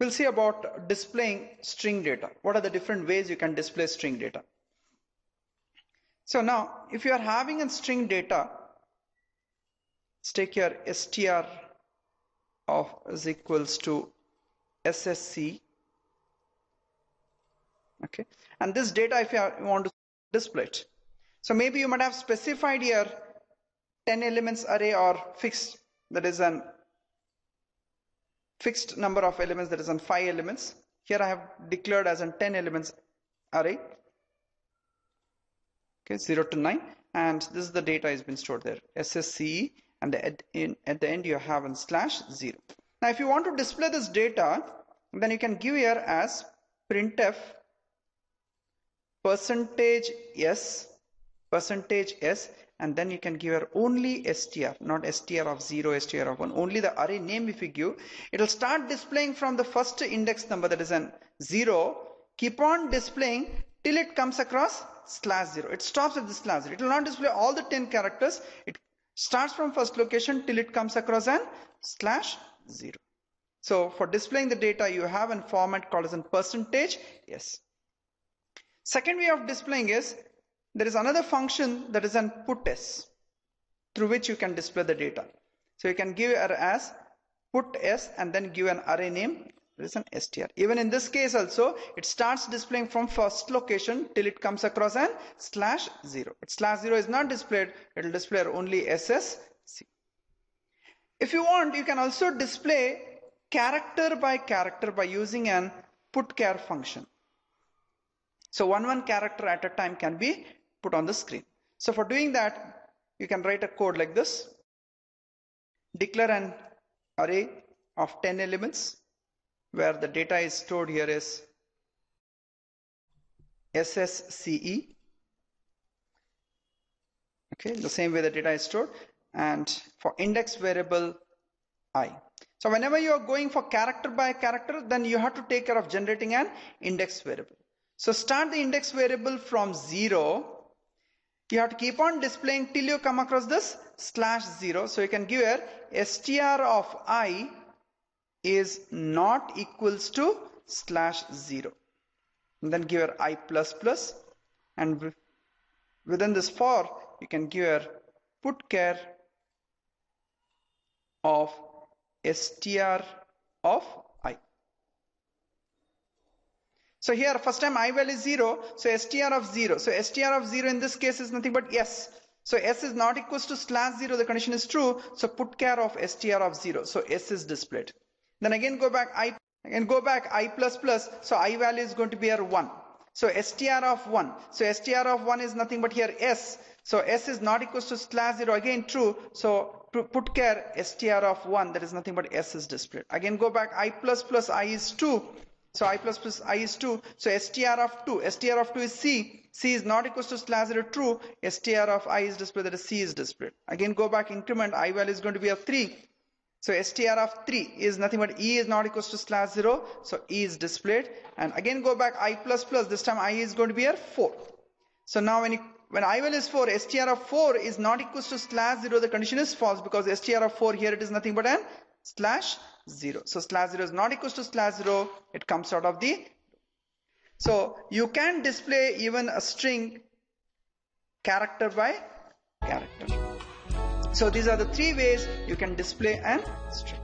we'll see about displaying string data. What are the different ways you can display string data? So now, if you are having a string data, let's take your str of is equals to ssc okay and this data if you want to display it so maybe you might have specified here 10 elements array or fixed that is an fixed number of elements that is on 5 elements. Here I have declared as an 10 elements array. Okay 0 to 9 and this is the data has been stored there. Ssce and at, in, at the end you have a slash 0 now if you want to display this data then you can give here as printf percentage s percentage s and then you can give her only str not str of 0 str of 1 only the array name if you give. It will start displaying from the first index number that is an 0 keep on displaying till it comes across slash 0 it stops at the slash 0 it will not display all the 10 characters. It starts from first location till it comes across an slash 0 so for displaying the data you have a format called as a percentage s. Second way of displaying is there is another function that is an puts through which you can display the data. So you can give it as puts and then give an array name there is an str. Even in this case also it starts displaying from first location till it comes across an slash 0. But slash 0 is not displayed it will display only ssc. If you want you can also display character by character by using an putchar function. So one one character at a time can be put on the screen. So for doing that, you can write a code like this. Declare an array of 10 elements where the data is stored here is SSCE. Okay, the same way the data is stored and for index variable i. So whenever you are going for character by character, then you have to take care of generating an index variable. So start the index variable from 0 you have to keep on displaying till you come across this slash 0 so you can give here str of i is not equals to slash 0 and then give her i plus plus. And within this for you can give her care of str of so here first time i value is 0 so str of 0 so str of 0 in this case is nothing but s. So s is not equals to slash 0 the condition is true. So putchar of str of 0 so s is displayed. Then again go back i and go back i plus plus. So i value is going to be here 1 so str of 1 so str of 1 is nothing but here s. So s is not equals to slash 0 again true. So putchar str of 1 that is nothing but s is displayed. Again go back i plus plus i is 2 so i plus plus i is 2. So str of 2, str of 2 is c. c is not equal to slash 0 true. str of i is displayed, that is c is displayed. Again go back increment, i value is going to be a 3. So str of 3 is nothing but e is not equal to slash 0. So e is displayed. And again go back i plus plus, this time i is going to be a 4. So now when you when i value is 4, str of 4 is not equal to slash 0, the condition is false because str of 4 here it is nothing but an slash 0. So slash 0 is not equals to slash 0. It comes out of the. So you can display even a string character by character. So these are the three ways you can display an string.